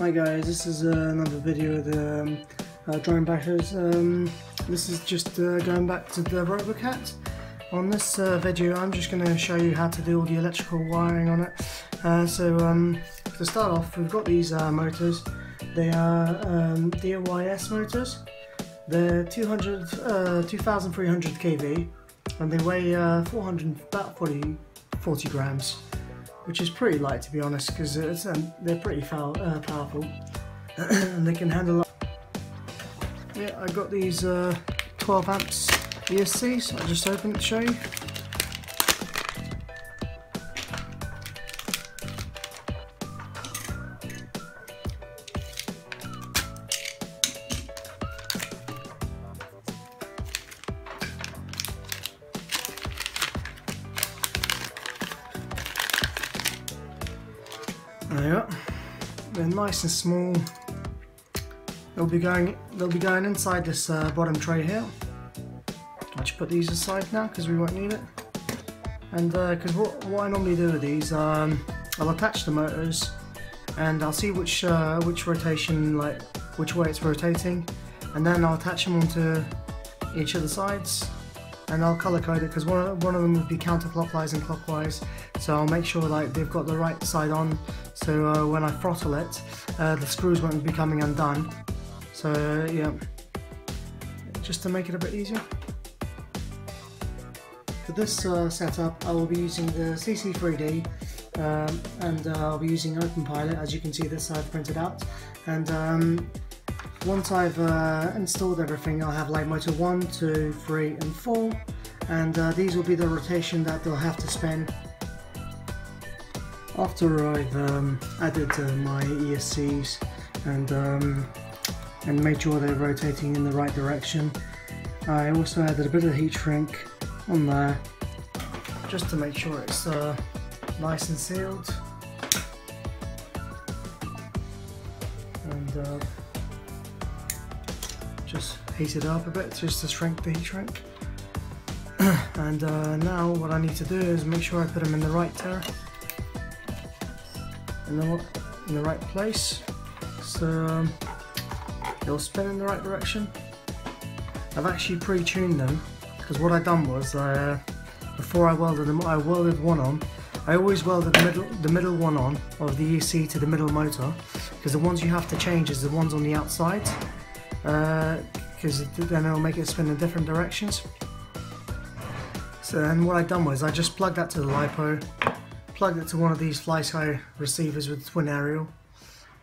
Hi guys, this is uh, another video of the um, uh, drone bashers. Um, this is just uh, going back to the RoboCat. On this uh, video I'm just going to show you how to do all the electrical wiring on it. Uh, so um, to start off we've got these uh, motors. They are um, motors. They're 200, uh, 2300 kV and they weigh 400, about 40, 40 grams which is pretty light to be honest because um, they're pretty foul, uh, powerful. And they can handle yeah I got these uh, 12 amps ESCs I'll just open it to show you nice and small. They'll be going. They'll be going inside this uh, bottom tray here. I should put these aside now because we won't need it. And because uh, what, what I normally do with these, um, I'll attach the motors, and I'll see which uh, which rotation, like which way it's rotating, and then I'll attach them onto each of the sides and I'll color code it because one, of one of them will be counterclockwise and clockwise. So I'll make sure like they've got the right side on. So uh, when I throttle it uh, the screws won't be coming undone. So yeah. Just to make it a bit easier. For this uh, setup I will be using the CC3D um, and uh, I'll be using OpenPilot as you can see this I've printed out. And um, once I've uh, installed everything, I'll have light motor 1, 2, 3 and 4 and uh, these will be the rotation that they'll have to spin after I've um, added uh, my ESCs and, um, and made sure they're rotating in the right direction. I also added a bit of heat shrink on there just to make sure it's uh, nice and sealed. And uh, just heat it up a bit just to shrink the heat shrink. and uh, now what I need to do is make sure I put them in the right there, in the, in the right place, so um, they'll spin in the right direction. I've actually pre-tuned them because what I done was uh, before I welded them, I welded one on. I always welded the middle, the middle one on of the EC to the middle motor because the ones you have to change is the ones on the outside because uh, then it'll make it spin in different directions. So then what I've done was I just plugged that to the LiPo, plugged it to one of these FlySky receivers with twin aerial,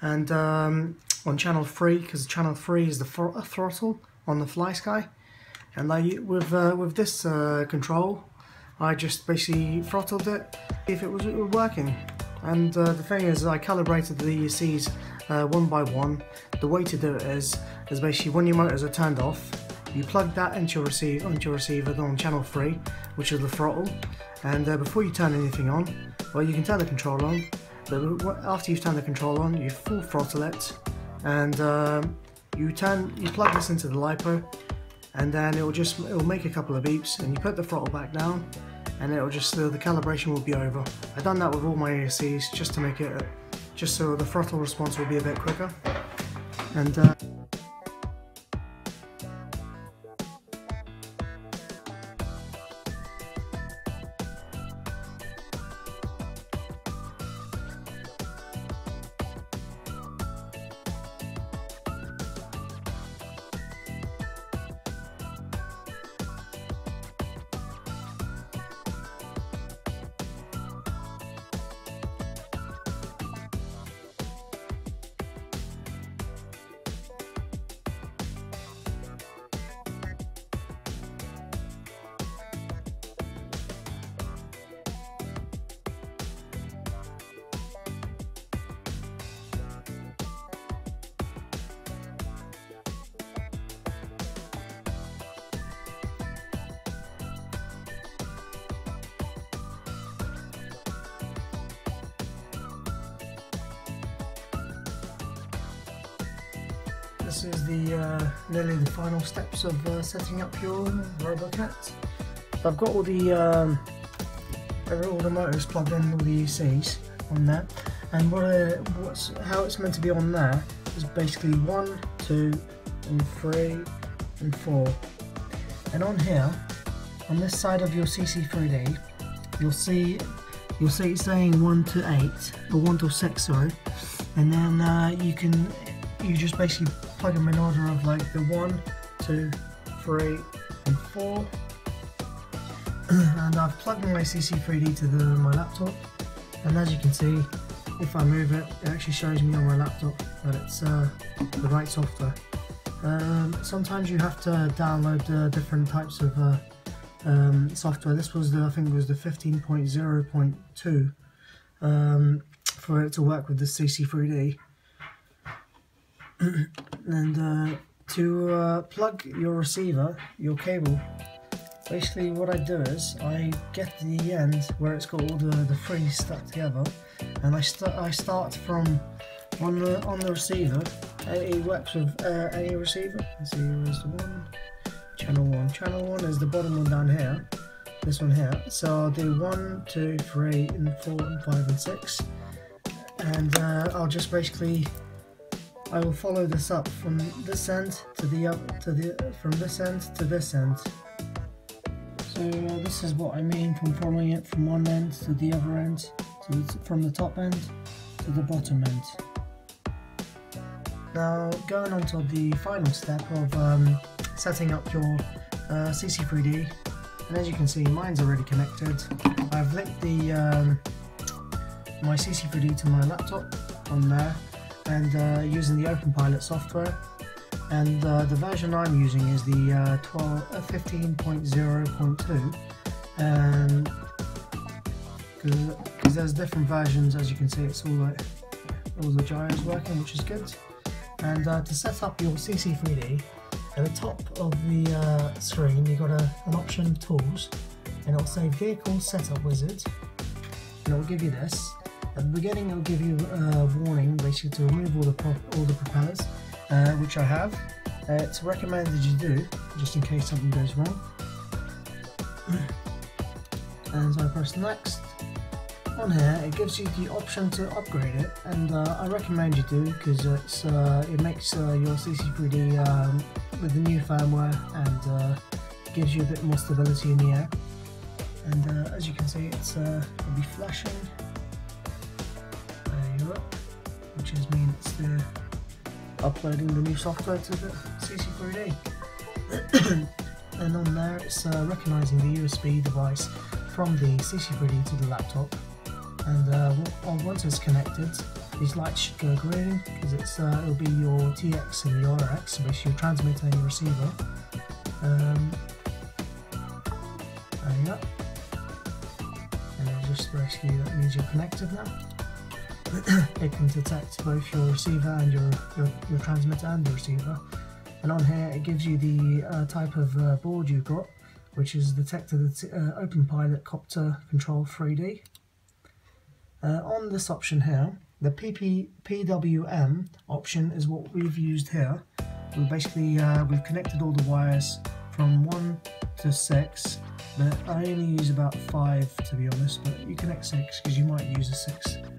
and um, on channel 3, because channel 3 is the throttle on the FlySky, and I, with, uh, with this uh, control, I just basically throttled it if it was, it was working. And uh, the thing is, I calibrated the ECs uh, one by one. The way to do it is, is basically when your motors are turned off, you plug that into your, receive, onto your receiver on channel 3, which is the throttle, and uh, before you turn anything on, well you can turn the control on, but after you've turned the control on, you full throttle it, and um, you turn, you plug this into the LiPo, and then it will just, it will make a couple of beeps, and you put the throttle back down, and it'll just the calibration will be over. I've done that with all my ESCs just to make it, just so the throttle response will be a bit quicker. And uh, This is the uh, nearly the final steps of uh, setting up your RoboCat. I've got all the um, all the motors plugged in, all the ECs on there, and what uh, what's how it's meant to be on there is basically one, two, and three, and four. And on here, on this side of your CC3D, you'll see you'll see it saying one to eight or one to six, sorry. And then uh, you can you just basically plug them in order of like the one, two, three, and four. and I've plugged my CC3D to the, my laptop, and as you can see, if I move it, it actually shows me on my laptop that it's uh, the right software. Um, sometimes you have to download uh, different types of uh, um, software. This was the, I think it was the 15.0.2 um, for it to work with the CC3D. And uh, to uh, plug your receiver, your cable, basically what I do is I get the end where it's got all the, the three stuck together and I, st I start from on the on the receiver. It works with uh, any receiver. Let's see, where's the one? Channel one. Channel one is the bottom one down here. This one here. So I'll do one, two, three, and four, and five, and six, and uh, I'll just basically I will follow this up from this end to the up to the from this end to this end. So uh, this is what I mean from following it from one end to the other end, so from the top end to the bottom end. Now going on to the final step of um, setting up your uh, CC3D and as you can see mine's already connected. I've linked the um, my CC3D to my laptop on there and uh, using the OpenPilot software. And uh, the version I'm using is the uh, 12, 15.0.2 uh, and because there's different versions as you can see it's all like all the gyros working which is good. And uh, to set up your CC3D at the top of the uh, screen you've got a, an option tools and it'll say vehicle setup wizard. And it'll give you this at the beginning it'll give you a warning basically to remove all the all the propellers uh, which I have. Uh, it's recommended you do just in case something goes wrong. And so I press next. On here it gives you the option to upgrade it and uh, I recommend you do because it's uh, it makes uh, your CC3D um, with the new firmware and uh, gives you a bit more stability in the air. And as you can see it's it'll be flashing which is mean it's the uploading the new software to the CC3D and on there it's recognizing the USB device from the CC3D to the laptop and uh, once it's connected these lights should go green because it's uh, it'll be your TX and your RX, basically your transmitter and your receiver. Um, you go. And it just basically that means you're connected now. it can detect both your receiver and your, your, your, transmitter and the receiver. And on here it gives you the uh, type of uh, board you've got, which is detected uh, OpenPilot Copter Control 3D. Uh, on this option here, the PP, PWM option is what we've used here. We basically, uh, we've connected all the wires from 1 to 6, but I only use about 5 to be honest, but you connect 6 because you might use a 6.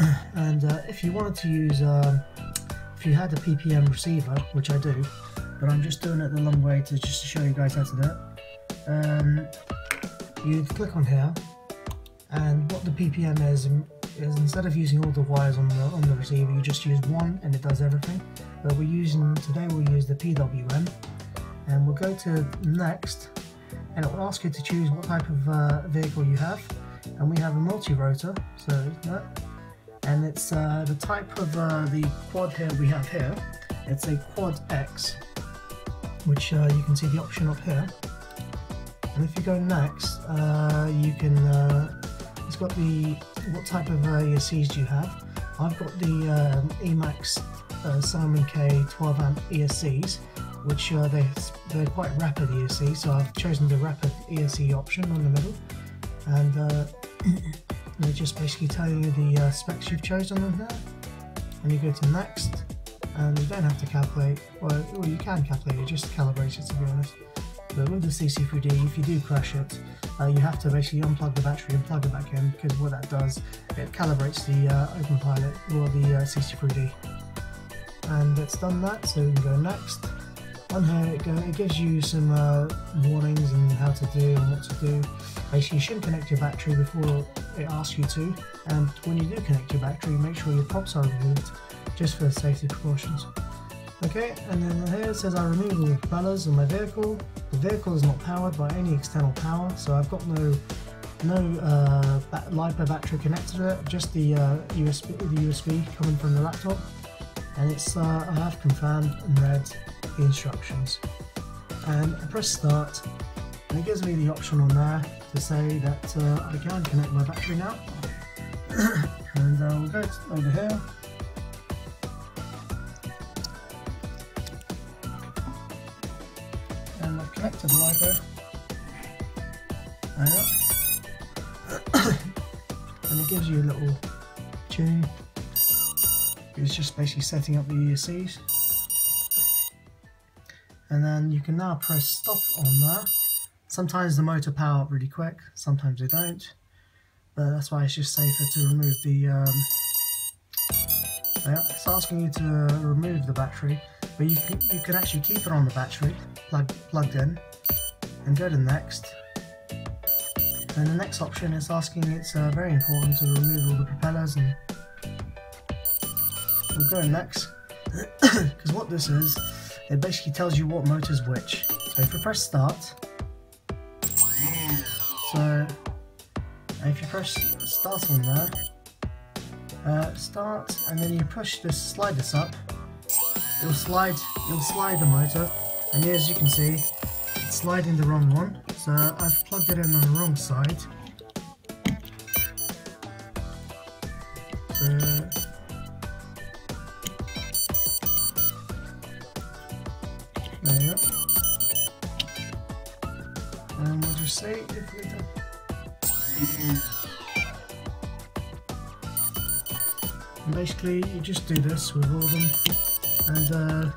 and uh, if you wanted to use, um, if you had a PPM receiver, which I do, but I'm just doing it the long way to just to show you guys how to do it, um, you'd click on here and what the PPM is is instead of using all the wires on the on the receiver you just use one and it does everything. But we're using today we'll use the PWM and we'll go to next and it will ask you to choose what type of uh, vehicle you have and we have a multi-rotor so that and it's uh, the type of uh, the quad here we have here. It's a quad X which uh, you can see the option up here. And if you go next uh, you can uh, it's got the what type of uh, ESCs do you have? I've got the um, Emax uh, Simon K 12 amp ESCs, which uh, they they're quite rapid ESC, so I've chosen the rapid ESC option on the middle, and uh, they just basically tell you the uh, specs you've chosen on there, and you go to next, and you don't have to calculate. Well, you can calculate it, just calibrate it to be honest. But with the CC3D, if you do crash it, uh, you have to basically unplug the battery and plug it back in because what that does, it calibrates the uh, OpenPilot or the uh, 63D. And it's done that, so we can go next. On here, it, go, it gives you some uh, warnings and how to do and what to do. Basically, you shouldn't connect your battery before it asks you to, and when you do connect your battery, make sure your props are removed, just for safety precautions. Okay, and then here it says I remove all the propellers on my vehicle. The vehicle is not powered by any external power, so I've got no no uh, LiPo battery connected to it, just the uh, USB the USB coming from the laptop. And it's uh, I have confirmed and read the instructions. And I press start, and it gives me the option on there to say that uh, I can connect my battery now. and uh, we'll go over here connect to the LiPo. There and it gives you a little tune. It's just basically setting up the ESCs. And then you can now press stop on there. Sometimes the motor power up really quick, sometimes they don't. But that's why it's just safer to remove the... Um, yeah, it's asking you to remove the battery, but you can, you can actually keep it on the battery plug, plugged in and go to next. And the next option is asking it's uh, very important to remove all the propellers and we'll go next because what this is it basically tells you what motor's which. So if you press start so if you press start on there uh, start and then you push this slide this up it'll slide it'll slide the motor. And as you can see it's sliding the wrong one. So I've plugged it in on the wrong side and we'll just see if we and basically you just do this with all of them. And uh,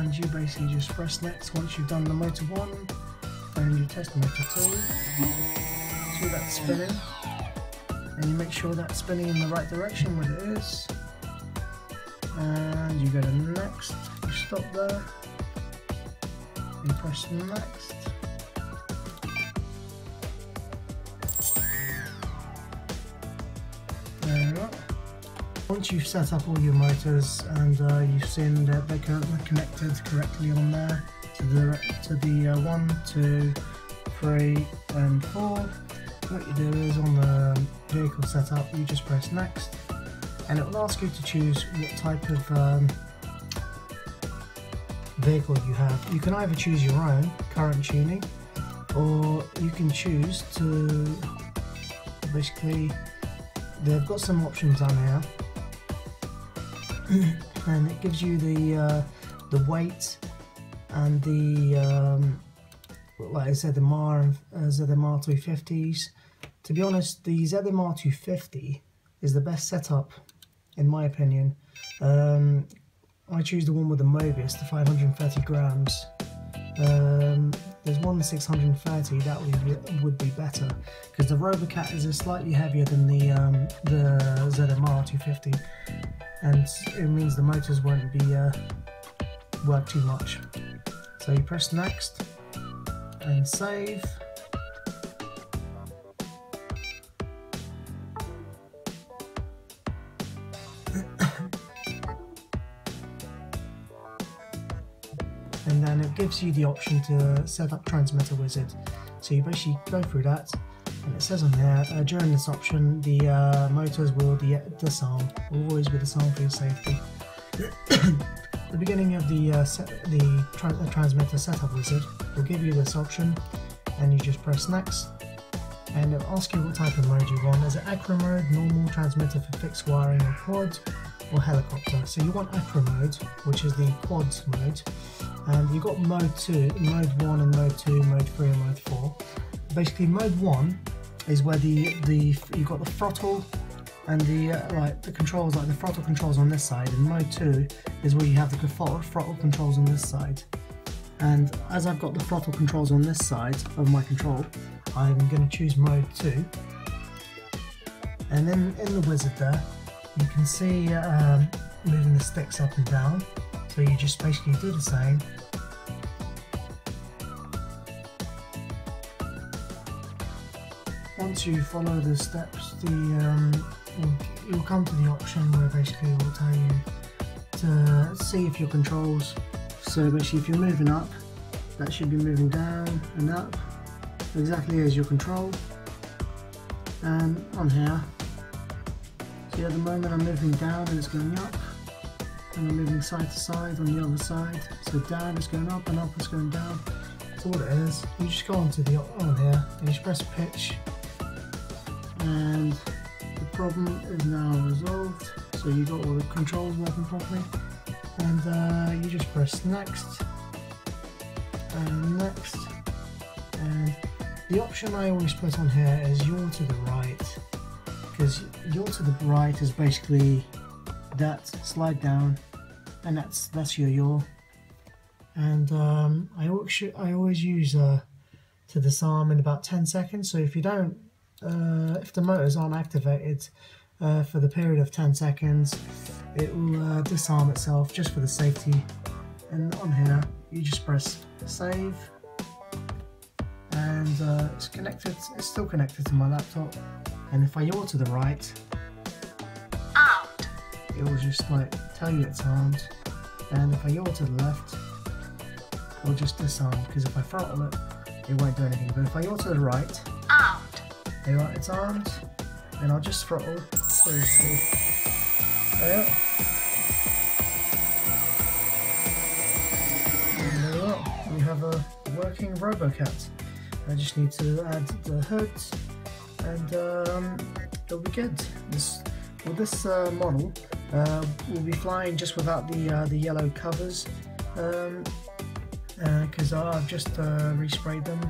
And you basically just press next. Once you've done the motor 1 and you test motor 2 so that's spinning. And you make sure that's spinning in the right direction when it is. And you go to next, you stop there, you press next, Once you've set up all your motors and uh, you've seen that they're connected correctly on there to the, to the uh, 1, 2, 3 and 4, what you do is on the vehicle setup you just press next and it will ask you to choose what type of um, vehicle you have. You can either choose your own current tuning or you can choose to basically they've got some options on here and it gives you the uh, the weight and the um, like I said the MAR uh, ZMR 250s to be honest the ZMR 250 is the best setup in my opinion. Um, I choose the one with the Mobius, the 530 grams. Um, there's one 630 that would be, would be better because the Robocat is slightly heavier than the um, the ZMR 250, and it means the motors won't be uh, work too much. So you press next and save. And then it gives you the option to set up transmitter wizard. So you basically go through that and it says on there uh, during this option the uh, motors will de disarm. Always be disarmed for your safety. The beginning of the uh, set, the tra transmitter setup wizard will give you this option and you just press next and it'll ask you what type of mode you want. Is it acro mode normal transmitter for fixed wing or quad or helicopter. So you want acro mode, which is the quads mode, and you've got mode 2, mode 1 and mode 2, mode 3 and mode 4. Basically mode 1 is where the, the you've got the throttle and the uh, like the controls like the throttle controls on this side and mode 2 is where you have the throttle controls on this side. And as I've got the throttle controls on this side of my control I'm going to choose mode 2 and then in the wizard there you can see um, moving the sticks up and down so you just basically do the same. Once you follow the steps the um, you'll, come to the option where basically it will tell you to see if your controls so basically if you're moving up that should be moving down and up exactly as your control. And on here. See at the moment I'm moving down and it's going up and I'm moving side to side on the other side. So down is going up and up is going down. That's all it is. You just go onto the on here and you just press pitch. And the problem is now resolved. So you got all the controls working properly. And uh, you just press next. And next. And the option I always put on here is yaw to the right. Because yaw to the right is basically that slide down and that's that's your yaw. And um, I, always, I always use uh, to disarm in about 10 seconds. So if you don't uh, if the motors aren't activated uh, for the period of 10 seconds it will uh, disarm itself just for the safety. And on here you just press save. And uh, it's connected it's still connected to my laptop. And if I yaw to the right it will just like tell you it's armed. And if I yaw to the left it will just disarm because if I throttle it it won't do anything. But if I yaw to the right armed. there you are, it's armed. And I'll just throttle. There you And there you are, we have a working RoboCat. I just need to add the hood and um, it'll be good. This, well, this uh, model uh, will be flying just without the uh, the yellow covers because um, uh, I've just uh, resprayed them